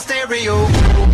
stereo.